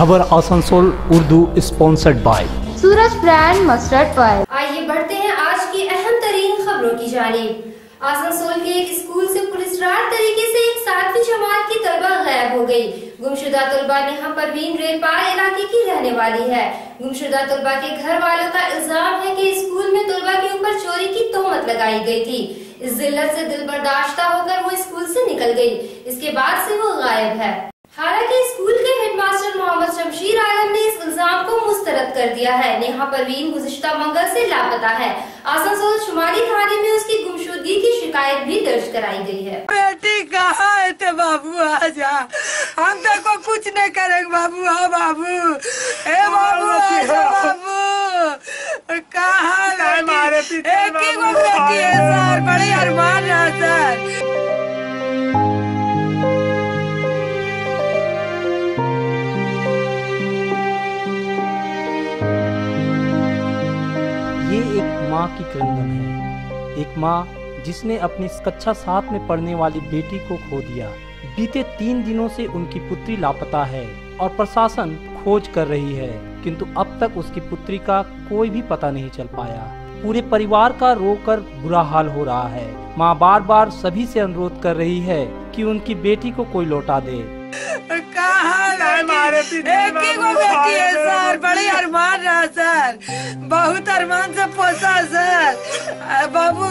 खबर Asansol Urdu sponsored by Suraj brand mustard oil आइए बढ़ते हैं आज की अहम तरीन खबरों की जानिब। आसनसोल के एक स्कूल से पुलिस रात तरीके से एक सातवीं जमात की तलबा गायब हो गई। गुमशुदा तलबा नेहा परवीन रेपार इलाके की रहने वाली है। गुमशुदा तलबा के घर वालों का इल्ज़ाम है कि स्कूल में तलबा के ऊपर चोरी की तोहमत लगाई गई थी। इस जिल्लत से दिल बर्दाश्ता होकर वो स्कूल से निकल गई। इसके बाद से वो गायब है। हालाँकि स्कूल के हेडमास्टर मोहम्मद शमशीर आलम ने इस इल्ज़ाम को मुस्तरद कर दिया है। नेहा परवीन गुजश्ता मंगल से लापता है। आसनसोल शुमारी थाने में उसकी गुमशुदगी की शिकायत भी दर्ज कराई गई है। बेटी कहाँ है ते बाबू? आजा हम तक को कुछ नहीं करेंगे बाबू। हाँ बाबू। ए बाबू आजा बाबू। कहाँ बेटी? एक ही बेटी है। सर। बड़े अरमान है सर। क्रंदन है। एक माँ जिसने अपनी कक्षा सात में पढ़ने वाली बेटी को खो दिया। बीते तीन दिनों से उनकी पुत्री लापता है और प्रशासन खोज कर रही है, किंतु अब तक उसकी पुत्री का कोई भी पता नहीं चल पाया। पूरे परिवार का रोकर बुरा हाल हो रहा है। माँ बार बार सभी से अनुरोध कर रही है कि उनकी बेटी को कोई लौटा दे। एक ही बेटी है सर बड़े अरमान रहा सर। बहुत अरमान से पोसा सर। बाबू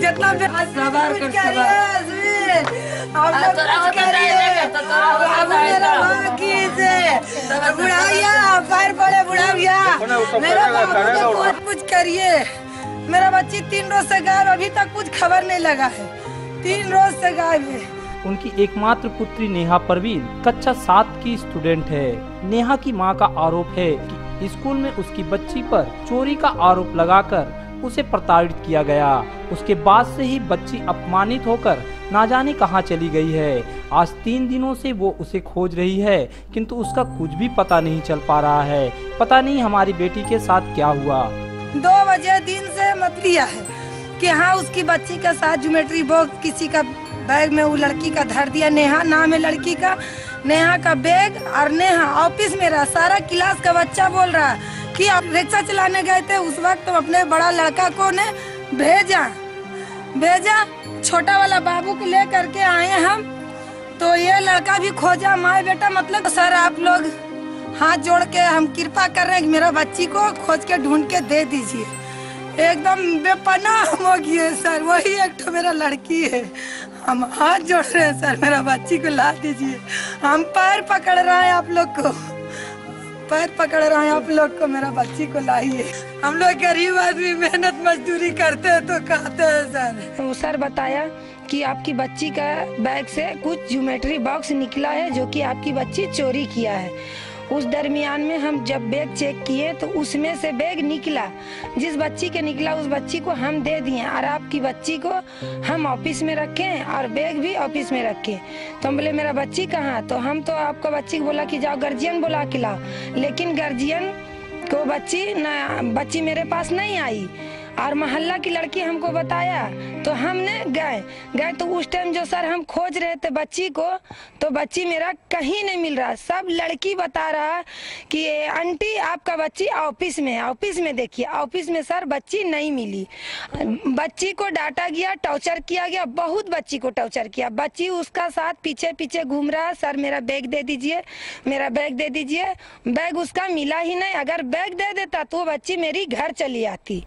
जितना भी सबर कर सबर आप लोग करिए बाबू मेरा माँ की से बुढ़ाइया पैर पड़े बुढ़ाइया। मेरा बाबू कुछ कुछ करिए। मेरा बच्ची तीन रोज से गायब अभी तक कुछ खबर नहीं लगा है। तीन रोज से गायब है। उनकी एकमात्र पुत्री नेहा परवीन कक्षा सात की स्टूडेंट है। नेहा की माँ का आरोप है कि स्कूल में उसकी बच्ची पर चोरी का आरोप लगाकर उसे प्रताड़ित किया गया। उसके बाद से ही बच्ची अपमानित होकर ना जाने कहाँ चली गई है। आज तीन दिनों से वो उसे खोज रही है, किंतु उसका कुछ भी पता नहीं चल पा रहा है। पता नहीं हमारी बेटी के साथ क्या हुआ। दो बजे दिन से मत लिया है कि हाँ उसकी बच्ची के साथ ज्योमेट्री बॉक्स किसी का बैग में वो लड़की का धर दिया, नेहा नाम है लड़की का। नेहा का बैग और नेहा ऑफ़िस में रहा, सारा क्लास का बच्चा बोल रहा है कि आप रिक्शा चलाने गए थे, उस वक्त तो अपने बड़ा लड़का को ने भेजा। भेजा, छोटा वाला बाबू को ले करके आए हम। तो ये लड़का भी खोजा माए बेटा मतलब सर आप लोग हाथ जोड़ के हम कृपा कर रहे हैं मेरा बच्ची को खोज के ढूंढ के दे दीजिए। एकदम बेपनाह हो गई है, सर। वही एक तो मेरा लड़की है। हम हाथ जोड़ रहे हैं, सर। मेरा बच्ची को ला दीजिए। हम पैर पकड़ रहे हैं आप लोग को। पैर पकड़ रहे हैं आप लोग को, मेरा बच्ची को लाइए। हम लोग गरीब आदमी, मेहनत मजदूरी करते हैं तो कहते हैं, सर। वो सर बताया कि आपकी बच्ची का बैग से कुछ ज्योमेट्री बॉक्स निकला है, जो कि आपकी बच्ची चोरी किया है। उस दरमियान में हम जब बैग चेक किए तो उसमें से बैग निकला। जिस बच्ची के निकला, उस बच्ची को हम दे दिए और आपकी बच्ची को हम ऑफ़िस में रखें और बैग भी ऑफ़िस में रखे। तो हम बोले, मेरा बच्ची कहाँ? तो हम तो आपका बच्ची को बोला कि, जाओ गार्जियन बुला के लाओ। लेकिन गार्जियन को बच्ची न, बच्ची मेरे पास नहीं आई। और मोहल्ला की लड़की हमको बताया तो हमने गए। गए तो उस टाइम जो सर हम खोज रहे थे बच्ची को तो बच्ची मेरा कहीं नहीं मिल रहा। सब लड़की बता रहा कि, आंटी, आपका बच्ची ऑफ़िस में है, ऑफ़िस में देखिए, ऑफ़िस में सर बच्ची नहीं मिली। बच्ची को डांटा गया टॉर्चर किया गया, बहुत बच्ची को टॉर्चर किया। बच्ची उसका साथ पीछे पीछे घूम रहा, सर, मेरा बैग दे दीजिए, मेरा बैग दे दीजिए। बैग उसका मिला ही नहीं। अगर बैग दे देता तो बच्ची मेरी घर चली आती।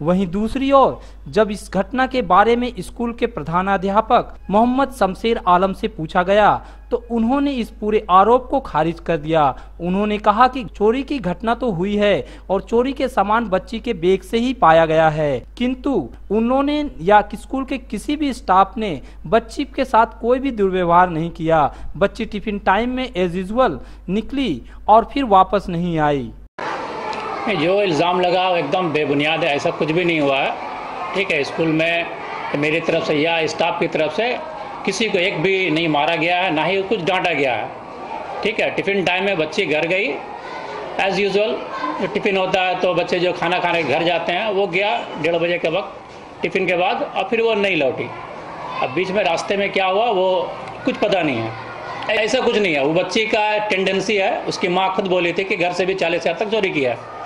वहीं दूसरी ओर, जब इस घटना के बारे में स्कूल के प्रधानाध्यापक मोहम्मद शमशेर आलम से पूछा गया तो उन्होंने इस पूरे आरोप को खारिज कर दिया। उन्होंने कहा कि चोरी की घटना तो हुई है और चोरी के सामान बच्ची के बैग से ही पाया गया है। किंतु उन्होंने या स्कूल के किसी भी स्टाफ ने बच्ची के साथ कोई भी दुर्व्यवहार नहीं किया। बच्ची टिफ़िन टाइम में, एज यूजल निकली और फिर वापस नहीं आई। जो इल्ज़ाम लगा वो एकदम बेबुनियाद है, ऐसा कुछ भी नहीं हुआ। है ठीक है, स्कूल में मेरी तरफ़ से या स्टाफ की तरफ़ से किसी को एक भी नहीं मारा गया है, ना ही कुछ डांटा गया है। ठीक है, टिफ़िन टाइम में बच्ची घर गई। एज़ यूजल टिफ़िन होता है तो बच्चे जो खाना खाने घर जाते हैं, वो गया डेढ़ बजे के वक्त टिफ़िन के बाद, और फिर वो नहीं लौटी। अब बीच में रास्ते में क्या हुआ, वो कुछ पता नहीं है। ऐसा कुछ नहीं है, वो बच्ची का टेंडेंसी है, उसकी माँ खुद बोली थी कि घर से भी चालीस हज़ार तक चोरी किया है।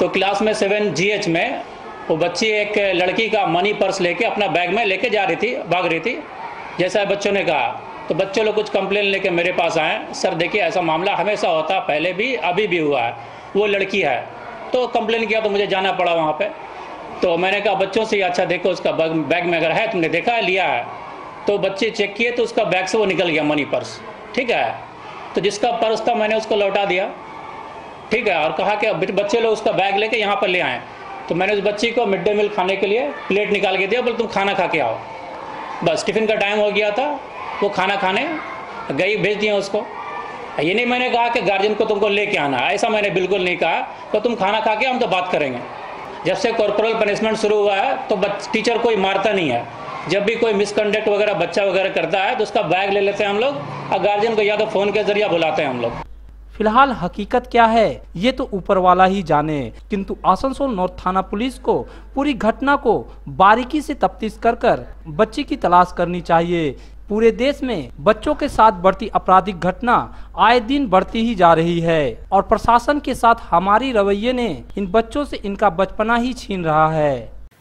तो क्लास में सेवन जीएच में वो बच्ची एक लड़की का मनी पर्स लेके अपना बैग में लेके जा रही थी, भाग रही थी। जैसा बच्चों ने कहा तो बच्चों लोग कुछ कंप्लेन लेके मेरे पास आए, सर, देखिए, ऐसा मामला हमेशा होता, पहले भी, अभी भी हुआ है। वो लड़की है। तो कंप्लेन किया तो मुझे जाना पड़ा वहाँ पे। तो मैंने कहा, बच्चों से अच्छा देखो, उसका बैग में अगर है, तुमने देखा है, लिया है। तो बच्चे चेक किए तो उसका बैग से वो निकल गया मनी पर्स ठीक है? तो जिसका पर्स था, मैंने उसको लौटा दिया। ठीक है, और कहा कि बच्चे लोग उसका बैग लेके यहाँ पर ले आए। तो मैंने उस बच्ची को मिड डे मील खाने के लिए प्लेट निकाल के दिया, बोले, तुम खाना खा के आओ। बस, टिफ़िन का टाइम हो गया था, वो खाना खाने गई, भेज दिया उसको। ये नहीं मैंने कहा कि गार्जियन को तुमको लेके आना ऐसा मैंने बिल्कुल नहीं कहा। तो तुम खाना खा के हम तो बात करेंगे। जब से कॉर्पोरल पनिशमेंट शुरू हुआ है तो टीचर कोई मारता नहीं है। जब भी कोई मिसकंडक्ट वगैरह बच्चा वगैरह करता है तो उसका बैग ले लेते हैं हम लोग, और गार्जियन को या तो फ़ोन के ज़रिए बुलाते हैं हम लोग। फ़िलहाल हकीकत क्या है, ये तो ऊपर वाला ही जाने। किंतु आसनसोल नॉर्थ थाना पुलिस को पूरी घटना को बारीकी से तफ्तीश कर कर बच्ची की तलाश करनी चाहिए। पूरे देश में बच्चों के साथ बढ़ती आपराधिक घटना आए दिन बढ़ती ही जा रही है और प्रशासन के साथ हमारी रवैये ने इन बच्चों से इनका बचपना ही छीन रहा है।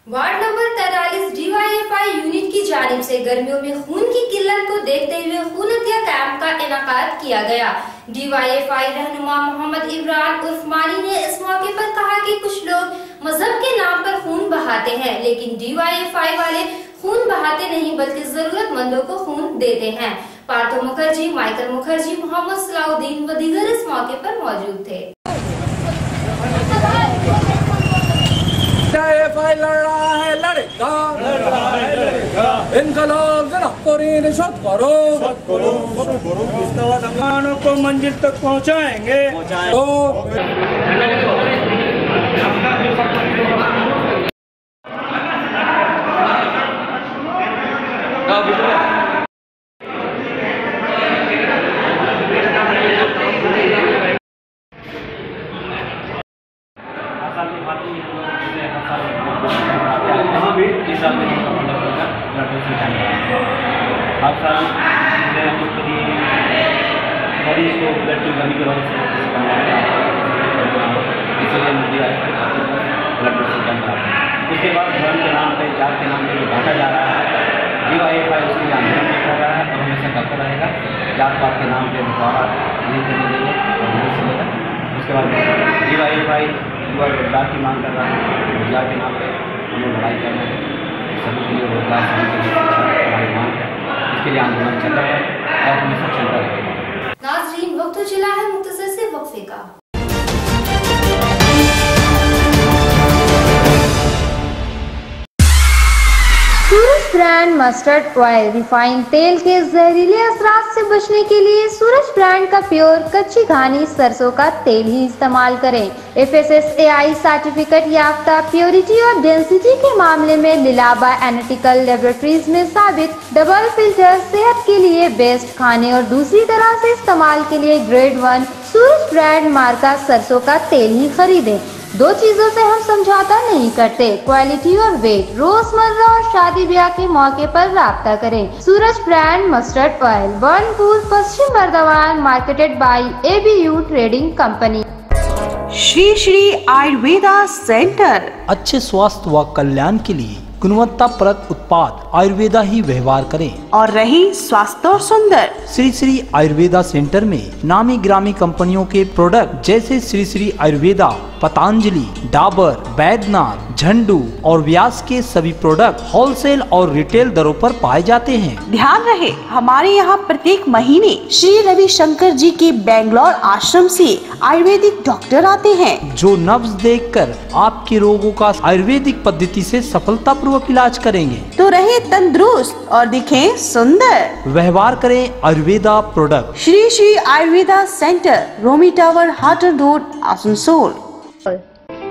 वार्ड नंबर तैतालीस डीवाईएफआई यूनिट की जानिब से गर्मियों में खून की किल्लत को देखते हुए खून हत्या कैंप का इनका किया गया। डीवाईएफआई रहनुमा मोहम्मद इमरान उर्फ़ मानी ने इस मौके पर कहा कि कुछ लोग मज़हब के नाम पर खून बहाते हैं, लेकिन डीवाईएफआई वाले खून बहाते नहीं, बल्कि जरूरतमंदों को खून देते हैं। पार्थो मुखर्जी, माइकल मुखर्जी, मोहम्मद सलाउद्दीन व दीगर इस मौके पर मौजूद थे। लड़ रहा है लड़ेगा इनका लोग रिश्वत करो को मंजिल तक पहुंचाएँगे। तो हर साल जो है। मरीज़ को ब्लड की कमी की वजह से इसीलिए मुझे ब्लड प्रेशर कम रहा उसके बाद धर्म के नाम पे जात के नाम पे जो बांटा जा रहा है। डी वाई एफ़ आई उसके लिए आंदोलन कर रहा है। और हमेशा करता रहेगा जात पात के नाम पे बंटवारा नहीं करने देंगे। उसके बाद डी वाई एफ़ आई युवा रोज़गार की मांग कर रहा है। रोज़गार के नाम पर हमें लड़ाई करना है। सभी के लिए रोज़गार सभी के लिए इसके लिए आंदोलन चल रहा है और हमेशा चलता रहेगा नाजरीन, वक्त जिला चला है मुख्तर से वक्फे का। ब्रांड मस्टर्ड ऑयल रिफाइंड तेल के जहरीले असरात से बचने के लिए सूरज ब्रांड का प्योर कच्ची घानी सरसों का तेल ही इस्तेमाल करें। F S S A I certificate याफ्ता प्योरिटी और डेंसिटी के मामले में लिलाबा एनालिटिकल लेबोरेटरीज में साबित डबल फ़िल्टर सेहत के लिए बेस्ट खाने और दूसरी तरह से इस्तेमाल के लिए ग्रेड वन सूरज ब्रांड मार्का सरसों का तेल ही खरीदें। दो चीज़ों से हम समझौता नहीं करते। क्वालिटी और वेट रोज़मर्रा और शादी ब्याह के मौके पर रब्ता करें। Suraj brand mustard oil Burnpur Paschim Bardhaman marketed by A B U trading company Shri Shri Ayurveda centre. अच्छे स्वास्थ्य व कल्याण के लिए गुणवत्ताप्रद उत्पाद आयुर्वेदा ही व्यवहार करें। और रहे स्वास्थ्य और सुंदर। श्री श्री आयुर्वेदा सेंटर में नामी ग्रामी कंपनियों के प्रोडक्ट जैसे श्री श्री आयुर्वेदा पतंजलि डाबर बैद्यनाथ झंडू और व्यास के सभी प्रोडक्ट होलसेल और रिटेल दरों पर पाए जाते हैं। ध्यान रहे हमारे यहाँ प्रत्येक महीने श्री रवि शंकर जी के बेंगलोर आश्रम से आयुर्वेदिक डॉक्टर आते हैं। जो नब्ज देखकर आपके रोगों का आयुर्वेदिक पद्धति से सफलतापूर्वक इलाज करेंगे। तो रहे तंदुरुस्त और दिखे सुंदर। व्यवहार करें Ayurveda product Shri Shri Ayurveda centre Romi tower Hutton road Asansol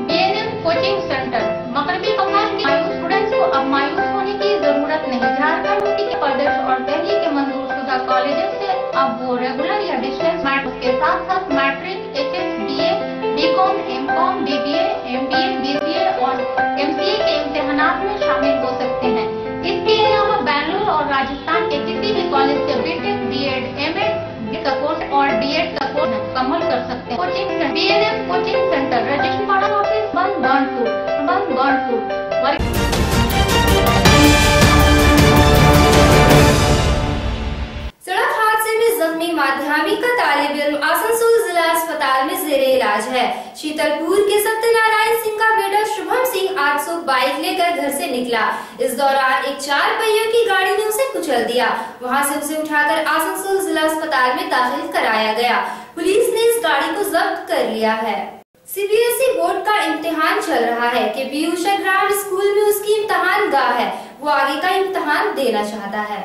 BNM coaching centre मगरबी के स्टूडेंट्स को अब मायूस होने की ज़रूरत नहीं। झारखंड के प्रदेश और दिल्ली के मंजूर शुदा कॉलेजेस से अब वो रेगुलर या डिस्टेंस के साथ साथ matric H S B A B com M com B B M B C A सी ए और एम सी ए के इम्तिहान में को मुकम्मल कर सकते हैं। Coaching B N M coaching centre registration office one Burnpur one Burnpur माध्यमिक का तालिब आसनसोल जिला अस्पताल में जेर इलाज है। शीतलपुर के सत्यनारायण सिंह का बेटा शुभम सिंह आज सुबह बाइक लेकर घर से निकला। इस दौरान एक चार पहियों की गाड़ी ने उसे कुचल दिया। वहाँ से उसे उठाकर आसनसोल जिला अस्पताल में दाखिल कराया गया। पुलिस ने इस गाड़ी को जब्त कर लिया है। सीबीएसई बोर्ड का इम्तिहान चल रहा है कि पी उषा ग्राम स्कूल में उसकी इम्तहान गाह है। वो आगे का इम्तहान देना चाहता है।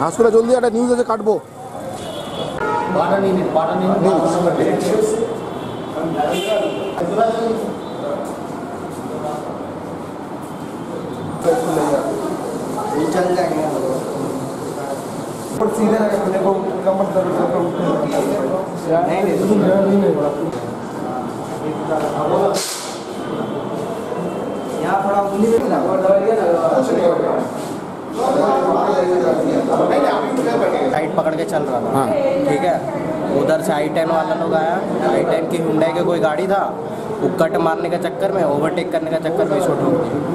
হাসপাতালে জলদি একটা নিউজ আছে কাটবো चल जाएंगे सीधे अपने को कमर दर्द नहीं नहीं यहाँ थोड़ा उंगली में टाइट पकड़ के चल रहा था हाँ। ठीक है उधर से आई टेन वाला लोग आया आई टेन की हुंडई के कोई गाड़ी था वो कट मारने के चक्कर में ओवरटेक करने के चक्कर में इसको ठोक दिया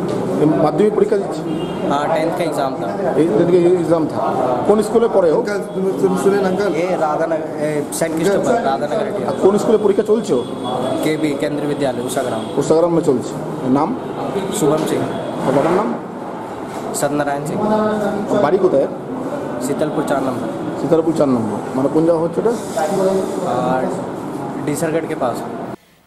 মাধ্যমিক পরীক্ষা দিচ্ছি हाँ टेंथ का एग्जाम था এই দিনকে এক্সাম থা কোন স্কুলে পড়ে ও শুনেন আঙ্কেল ये राधानगर सेंट क्रिस्टोफर राधानगर আর কোন স্কুলে পরীক্ষা চলছে ও के भी केंद्रीय विद्यालय उषाग्राम উষাগ্রাম में চলছে নাম शुभम सिंह আর বাবার নাম सत्यनारायण सिंह। बाड़ी कोथाय शीतलपुर चार नंबर। शीतलपुर चार नंबर। मैं कौन जगह छोटा डीसरगढ़ के पास।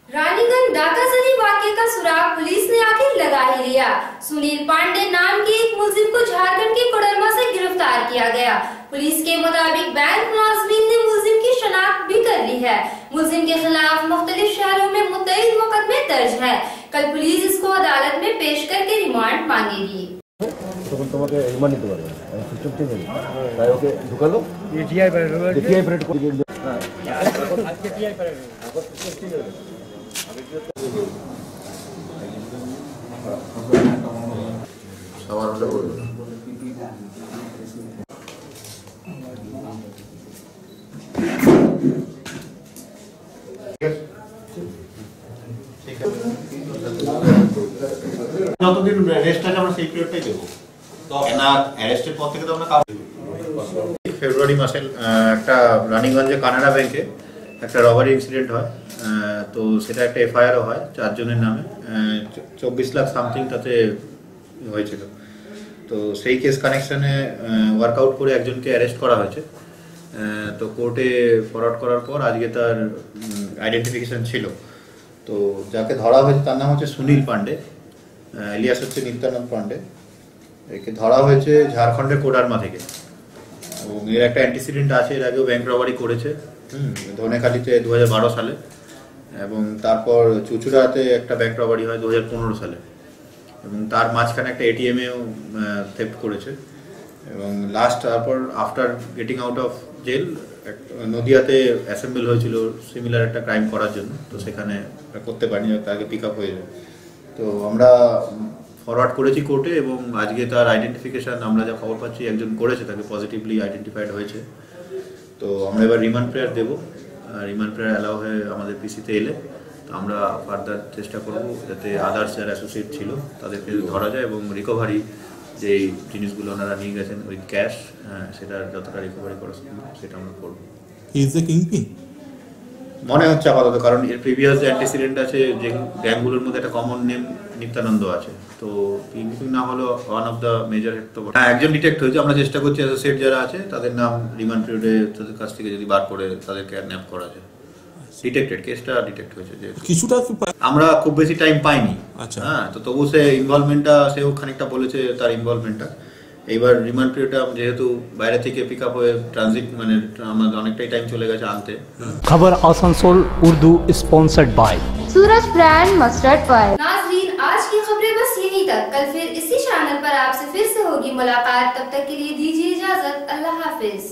रानीगंज डाकासरी वाक्य का सुराग पुलिस ने आखिर लगा ही लिया। सुनील पांडे नाम के एक मुलजिम को झारखंड के कोडरमा से गिरफ़्तार किया गया। पुलिस के मुताबिक बैंक मुलाजमीन ने मुलजिम की शनाख्त भी कर ली है। मुलजिम के खिलाफ मुख्तलिफ़ शहरों में मुतद मुकदमे दर्ज है। कल पुलिस इसको अदालत में पेश करके रिमांड मांगेगी। তোমাকে রিমান্ড নিতে পারবে সিস্টেম চেঞ্জ হবে তাই ওকে ঢুকালো। এটিআই এটিআই প্যারেড সবার হলে বলবে যতদিন রেস্ট আছে আমরা সেই পিরিয়ডটাই দেবো। অ্যারেস্টের থেকে ফেব্রুয়ারি মাসে একটা রানীগঞ্জে কানাডা ব্যাংকে একটা রবারি ইনসিডেন্ট হয়। তো সেটা একটা এফআইআরও হয় চারজনের নামে। চব্বিশ লাখ সামথিং তাতে হয়েছিল। তো সেই কেস কানেকশানে ওয়ার্কআউট করে একজনকে অ্যারেস্ট করা হয়েছে। তো কোর্টে ফরওয়ার্ড করার পর আজকে তার আইডেন্টিফিকেশন ছিল। তো যাকে ধরা হয়েছে তার নাম হচ্ছে সুনীল পান্ডে ইলিয়াস হচ্ছে নিত্যানন্দ পান্ডে একে ধরা হয়েছে ঝাড়খণ্ডের কোডারমা থেকে। এবং এর একটা অ্যান্টিসিডেন্ট আছে, এর আগেও ব্যাংক রবারি করেছে। হুম, ধনেখালিতে দু সালে। এবং তারপর চুচুড়াতে একটা ব্যাংক রবারি হয় দু হাজার পনেরো সালে। এবং তার মাঝখানে একটা এটিএমেও থেফট করেছে। এবং লাস্ট তারপর after getting out of jail নদিয়াতে assemble হয়েছিল সিমিলার একটা ক্রাইম করার জন্য। তো সেখানে করতে পারিনি, তাকে পিক আপ হয়ে যায়। তো আমরা ফরওয়ার্ড করেছি কোর্টে এবং আজকে তার আইডেন্টিফিকেশন আমরা যা খবর পাচ্ছি একজন করেছে তাকে পজিটিভলি আইডেন্টিফাইড হয়েছে। তো আমরা এবার রিমান্ড প্রেয়ার দেবো। রিমান্ড প্রেয়ার অ্যালাউ হয়ে আমাদের পিসিতে এলে তো আমরা ফার্দার চেষ্টা করব যাতে আদার্স যারা অ্যাসোসিয়েট ছিল তাদেরকে ধরা যায় এবং রিকভারি যে জিনিসগুলো ওনারা নিয়ে গেছেন উইথ ক্যাশ সেটা যতটা রিকভারি করা সম্ভব সেটা আমরা করব। ইজ দ্য কিংপিন মনে হচ্ছে আপাতত কারণ এর প্রিভিয়াস যে অ্যান্টিসিডেন্ট আছে যে গ্যাংগুলোর মধ্যে একটা কমন নেম নিত্যানন্দ আছে। তো কিন্তু না হলো one of the major head তো হ্যাঁ একজন ডিটেক্ট হয়েছে। আমরা চেষ্টা করছি অ্যাসোসিয়েট যারা আছে তাদের নাম রিমান্ড পিরিয়ডে তাদের কাছ থেকে যদি বার করে তাদেরকে ন্যাপ করা যায়। ডিটেক্টেড কেসটা ডিটেক্ট হয়েছে যে কিছুটা আমরা খুব বেশি টাইম পাইনি। আচ্ছা। হ্যাঁ তো তবু সে ইনভলভমেন্টটা সেও খানিকটা বলেছে তার ইনভলভমেন্টটা এইবার রিমান্ড পিরিয়ডটা যেহেতু বাইরে থেকে পিক আপ হয়ে ট্রানজিট মানে আমাদের অনেকটাই টাইম চলে গেছে আনতে खबर Asansol Urdu sponsored by Suraj brand mustard oil नाजरीन आज की खबरें बस यहीं तक कल फिर इसी चैनल पर आपसे फिर से होगी मुलाकात तब तक के लिए दीजिए इजाजत अल्लाह हाफिज